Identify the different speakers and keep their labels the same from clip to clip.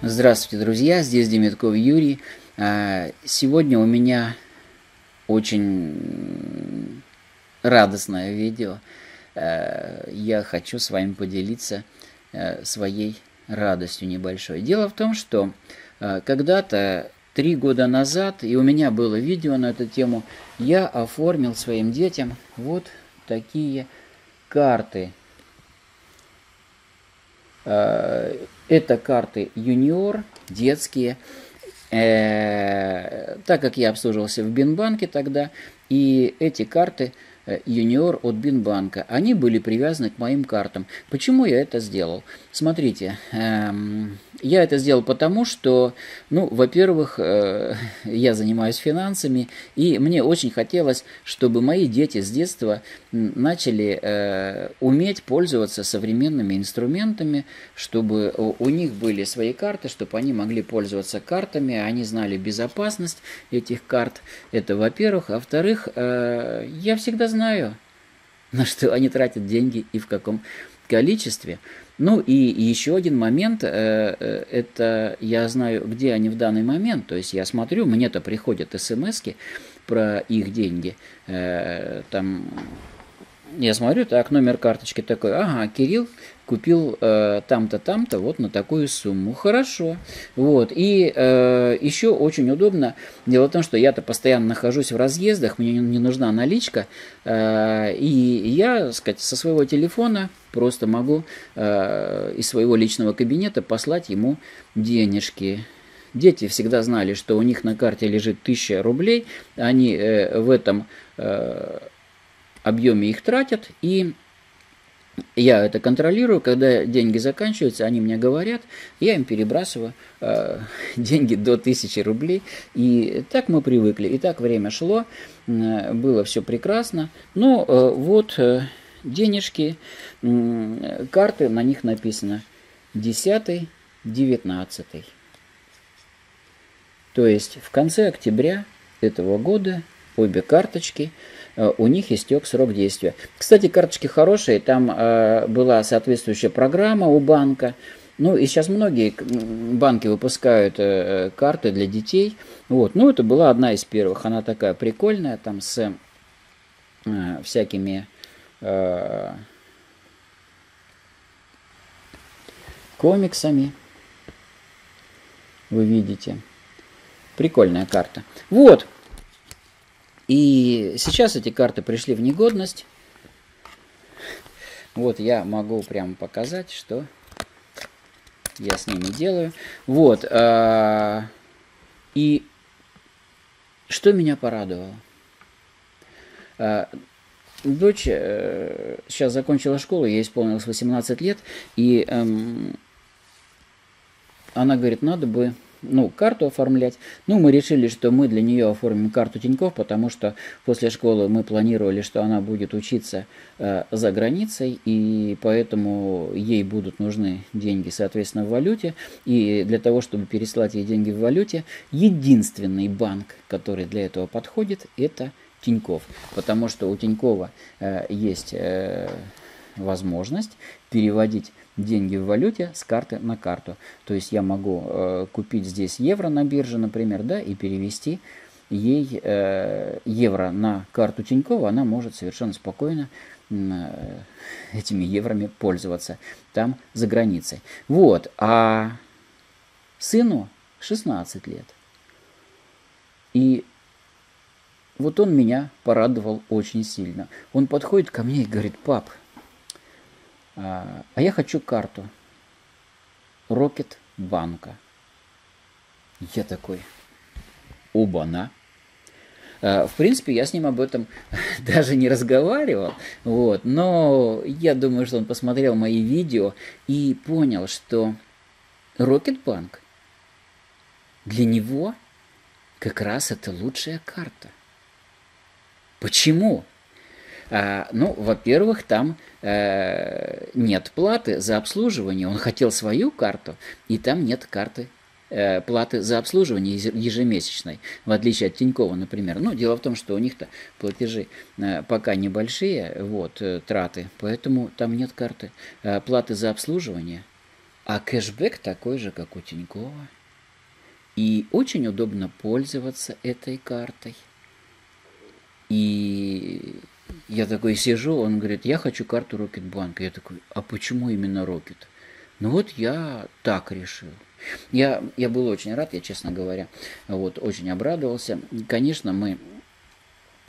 Speaker 1: Здравствуйте, друзья! Здесь Демитков Юрий. А, сегодня у меня очень радостное видео. А, я хочу с вами поделиться а, своей радостью небольшой. Дело в том, что когда-то три года назад, и у меня было видео на эту тему, я оформил своим детям вот такие карты это карты юниор, детские. Э, так как я обслуживался в Бинбанке тогда, и эти карты Э, юниор от Бинбанка. Они были привязаны к моим картам. Почему я это сделал? Смотрите, эм, я это сделал потому, что, ну, во-первых, э, я занимаюсь финансами, и мне очень хотелось, чтобы мои дети с детства начали э, уметь пользоваться современными инструментами, чтобы у них были свои карты, чтобы они могли пользоваться картами, они знали безопасность этих карт. Это во-первых. А во-вторых, я всегда знал, знаю, на что они тратят деньги и в каком количестве. Ну и, еще один момент, э, э, это я знаю, где они в данный момент. То есть я смотрю, мне-то приходят смс про их деньги. Э, там я смотрю, так, номер карточки такой, ага, Кирилл купил э, там-то, там-то, вот на такую сумму. Хорошо. Вот. И э, еще очень удобно. Дело в том, что я-то постоянно нахожусь в разъездах, мне не нужна наличка. Э, и я, сказать, со своего телефона просто могу э, из своего личного кабинета послать ему денежки. Дети всегда знали, что у них на карте лежит 1000 рублей. Они э, в этом э, объеме их тратят. И я это контролирую, когда деньги заканчиваются, они мне говорят, я им перебрасываю э, деньги до 1000 рублей. И так мы привыкли, и так время шло, э, было все прекрасно. Но э, вот э, денежки, э, карты, на них написано 10, 19. То есть в конце октября этого года обе карточки – Э, у них истек срок действия. Кстати, карточки хорошие, там э, была соответствующая программа у банка. Ну и сейчас многие банки выпускают э, карты для детей. Вот. Ну это была одна из первых. Она такая прикольная, там с всякими комиксами. Вы видите. Прикольная карта. Вот. И сейчас эти карты пришли в негодность. Вот я могу прямо показать, что я с ними делаю. Вот. А, и что меня порадовало? А, дочь э, сейчас закончила школу, ей исполнилось 18 лет, и эм, она говорит, надо бы ну, карту оформлять. Ну, мы решили, что мы для нее оформим карту Тинькофф, потому что после школы мы планировали, что она будет учиться э, за границей, и поэтому ей будут нужны деньги, соответственно, в валюте. И для того, чтобы переслать ей деньги в валюте, единственный банк, который для этого подходит, это Тиньков, потому что у Тинькова э, есть э, возможность переводить деньги в валюте с карты на карту. То есть я могу э, купить здесь евро на бирже, например, да, и перевести ей э, евро на карту Тинькова, она может совершенно спокойно э, этими евроми пользоваться там за границей. Вот, а сыну 16 лет. И вот он меня порадовал очень сильно. Он подходит ко мне и говорит, пап, а, а я хочу карту Рокет банка. Я такой, оба-на. А, в принципе, я с ним об этом даже не разговаривал, вот, но я думаю, что он посмотрел мои видео и понял, что Рокетбанк для него как раз это лучшая карта. Почему? А, ну, во-первых, там э, нет платы за обслуживание. Он хотел свою карту, и там нет карты э, платы за обслуживание ежемесячной, в отличие от Тинькова, например. Ну, дело в том, что у них-то платежи э, пока небольшие, вот, траты, поэтому там нет карты платы за обслуживание, а кэшбэк такой же, как у Тинькова. И очень удобно пользоваться этой картой. И я такой сижу, он говорит, я хочу карту Рокетбанка. Я такой, а почему именно Рокет? Ну вот я так решил. Я, я был очень рад, я честно говоря, вот, очень обрадовался. Конечно, мы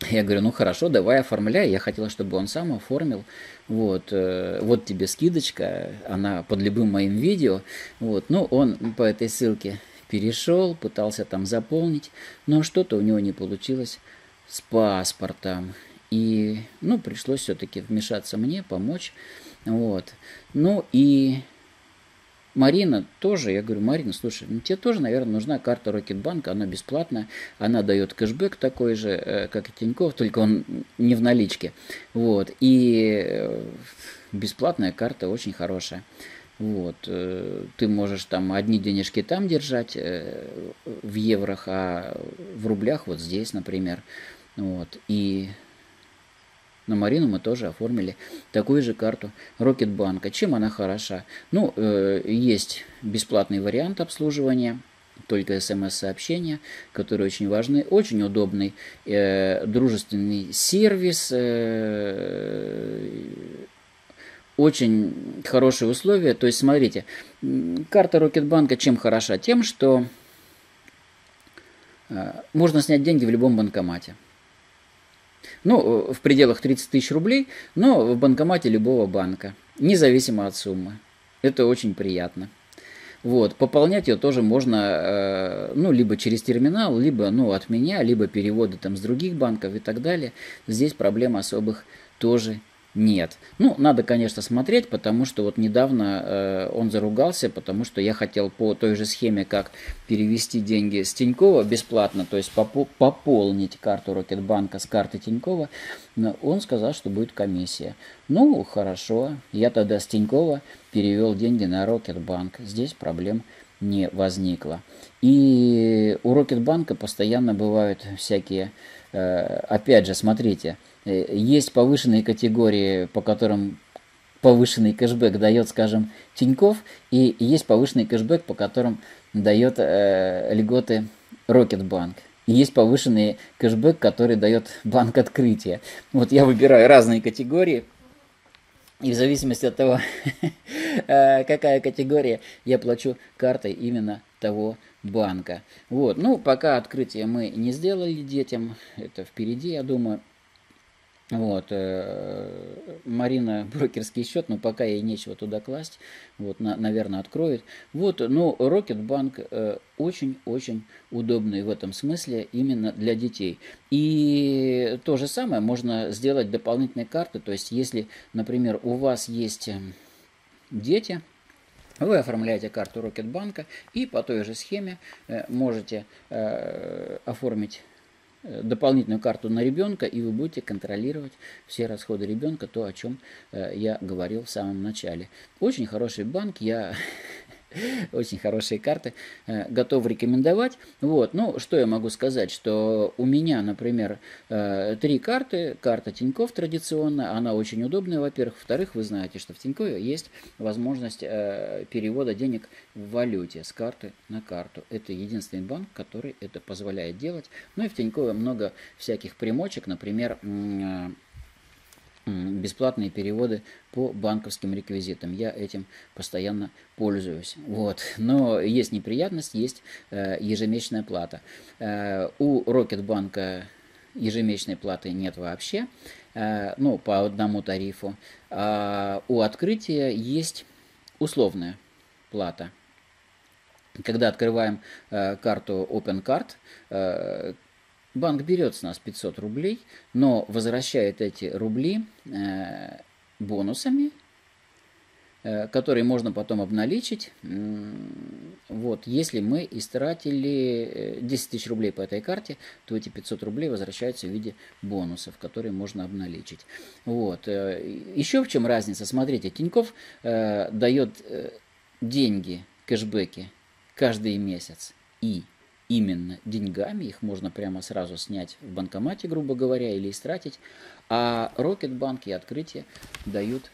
Speaker 1: я говорю, ну хорошо, давай оформляй. Я хотела, чтобы он сам оформил. Вот, э, вот тебе скидочка, она под любым моим видео. Вот, ну он по этой ссылке перешел, пытался там заполнить, но что-то у него не получилось с паспортом. И, ну, пришлось все-таки вмешаться мне, помочь. Вот. Ну и Марина тоже, я говорю, Марина, слушай, ну, тебе тоже, наверное, нужна карта Рокетбанка, она бесплатная, она дает кэшбэк такой же, э, как и Тиньков, только он не в наличке. Вот. И э, бесплатная карта очень хорошая. Вот. Э, ты можешь там одни денежки там держать в еврох, а в рублях вот здесь, например. Вот. И на Марину мы тоже оформили такую же карту Рокетбанка. Чем она хороша? Ну, э, есть бесплатный вариант обслуживания, только смс-сообщения, которые очень важны, очень удобный, э, дружественный сервис, э, очень хорошие условия. То есть, смотрите, карта Рокетбанка чем хороша? Тем, что э, можно снять деньги в любом банкомате. Ну, э, в пределах 30 тысяч рублей, но в банкомате любого банка, независимо от суммы. Это очень приятно. Вот, пополнять ее тоже можно, э, ну, либо через терминал, либо, ну, от меня, либо переводы там с других банков и так далее. Здесь проблем особых тоже нет. Ну, надо, конечно, смотреть, потому что вот недавно э, он заругался, потому что я хотел по той же схеме, как перевести деньги с Тинькова бесплатно, то есть попо пополнить карту Рокетбанка с карты Тинькова, но он сказал, что будет комиссия. Ну, хорошо, я тогда с Тинькова перевел деньги на Рокетбанк. Здесь проблем не возникло. И у Рокетбанка постоянно бывают всякие, э, опять же, смотрите, Э, есть повышенные категории, по которым повышенный кэшбэк дает, скажем, Тиньков, и есть повышенный кэшбэк, по которым дает э, льготы Рокетбанк. И есть повышенный кэшбэк, который дает банк Открытие. Вот я выбираю разные категории, и в зависимости от того, какая категория, я плачу картой именно того банка. Вот, ну, пока открытие мы не сделали детям, это впереди, я думаю. Вот, э, Марина брокерский счет, но пока ей нечего туда класть, вот, на, наверное, откроет. Вот, но Рокетбанк э, очень-очень удобный в этом смысле именно для детей. И то же самое можно сделать дополнительные карты, то есть если, например, у вас есть э, дети, вы оформляете карту Рокетбанка и по той же схеме э, можете э, оформить Э, дополнительную карту на ребенка, и вы будете контролировать все расходы ребенка, то, о чем я говорил в самом начале. Очень хороший банк, я Очень хорошие карты. Э, готов рекомендовать. Вот. Ну, что я могу сказать? Что у меня, например, э, три карты. Карта Тиньков традиционная. Она очень удобная, во-первых. Во-вторых, вы знаете, что в Тинькове есть возможность э, перевода денег в валюте с карты на карту. Это единственный банк, который это позволяет делать. Ну и в Тинькове много всяких примочек. Например, бесплатные переводы по банковским реквизитам. Я этим постоянно пользуюсь. Вот. Но есть неприятность, есть э, ежемесячная плата. Э, у Рокетбанка ежемесячной платы нет вообще, э, ну, по одному тарифу. А у открытия есть условная плата. Когда открываем карту OpenCard, банк берет с нас 500 рублей, но возвращает эти рубли э, бонусами, э, которые можно потом обналичить. Вот, если мы истратили 10 э, тысяч рублей по этой карте, то эти 500 рублей возвращаются в виде бонусов, которые можно обналичить. Вот. Э, еще в чем разница? Смотрите, Тиньков э, дает э, деньги, кэшбэки каждый месяц. И именно деньгами, их можно прямо сразу снять в банкомате, грубо говоря, или истратить. А Рокетбанк и открытие дают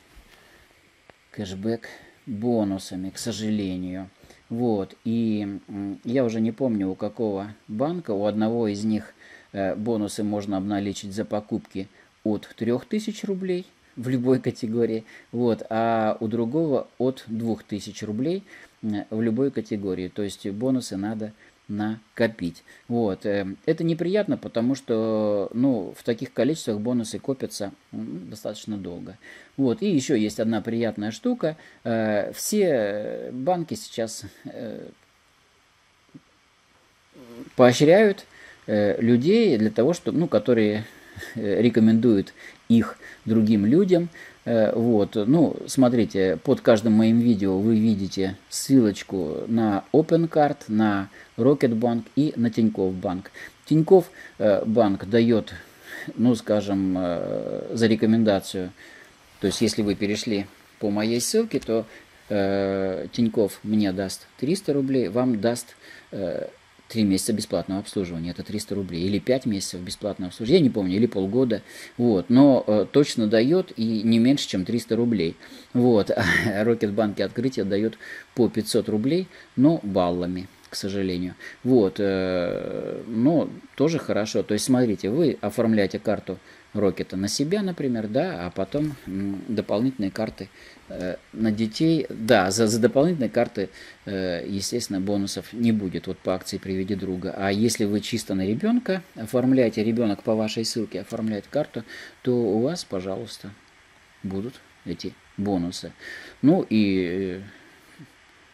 Speaker 1: кэшбэк бонусами, к сожалению. Вот, и я уже не помню, у какого банка, у одного из них э, бонусы можно обналичить за покупки от 3000 рублей в любой категории, вот, а у другого от 2000 рублей в любой категории. То есть бонусы надо накопить. Вот. Э, это неприятно, потому что ну, в таких количествах бонусы копятся достаточно долго. Вот. И еще есть одна приятная штука. Э, все банки сейчас э, поощряют людей для того, чтобы, ну, которые рекомендуют их другим людям, Э, вот, ну, смотрите, под каждым моим видео вы видите ссылочку на OpenCard, на Rocketbank и на Тинькофф банк. Тинькофф э, банк дает, ну, скажем, э, за рекомендацию, то есть если вы перешли по моей ссылке, то Тинькофф мне даст 300 рублей, вам даст 3 месяца бесплатного обслуживания, это 300 рублей, или 5 месяцев бесплатного обслуживания, я не помню, или полгода, вот, но э, точно дает и не меньше, чем 300 рублей, вот, а Рокетбанки открытие дает по 500 рублей, но баллами, к сожалению, вот, э, но тоже хорошо, то есть смотрите, вы оформляете карту Рокета на себя, например, да, а потом дополнительные карты э, на детей. Да, за, за дополнительные карты, э, естественно, бонусов не будет, вот по акции «Приведи друга». А если вы чисто на ребенка оформляете, ребенок по вашей ссылке оформляет карту, то у вас, пожалуйста, будут эти бонусы. Ну и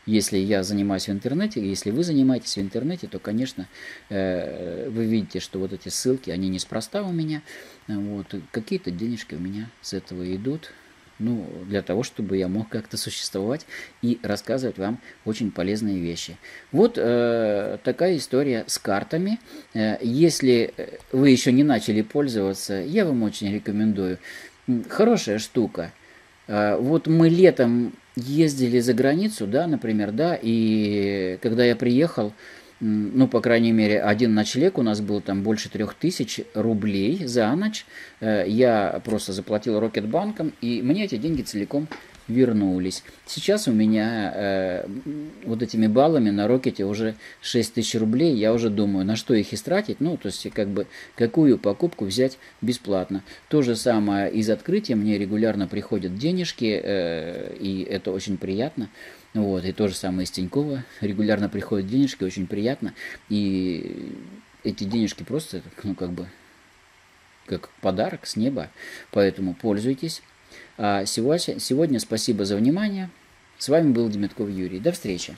Speaker 1: если я занимаюсь в интернете, если вы занимаетесь в интернете, то, конечно, э, вы видите, что вот эти ссылки, они неспроста у меня. Вот, какие-то денежки у меня с этого идут. Ну, для того, чтобы я мог как-то существовать и рассказывать вам очень полезные вещи. Вот э, такая история с картами. Э, если вы еще не начали пользоваться, я вам очень рекомендую. Хорошая штука. Э, вот мы летом ездили за границу, да, например, да, и когда я приехал, ну, по крайней мере, один ночлег у нас был там больше трех тысяч рублей за ночь. Э, я просто заплатил Рокетбанком, и мне эти деньги целиком вернулись. Сейчас у меня э, вот этими баллами на Рокете уже 6 тысяч рублей. Я уже думаю, на что их истратить. Ну, то есть, как бы, какую покупку взять бесплатно. То же самое из открытия. Мне регулярно приходят денежки, э, и это очень приятно. Вот, и то же самое из Тинькова. Регулярно приходят денежки, очень приятно. И эти денежки просто, ну, как бы, как подарок с неба. Поэтому пользуйтесь. А сегодня, сегодня спасибо за внимание. С вами был Демитков Юрий. До встречи.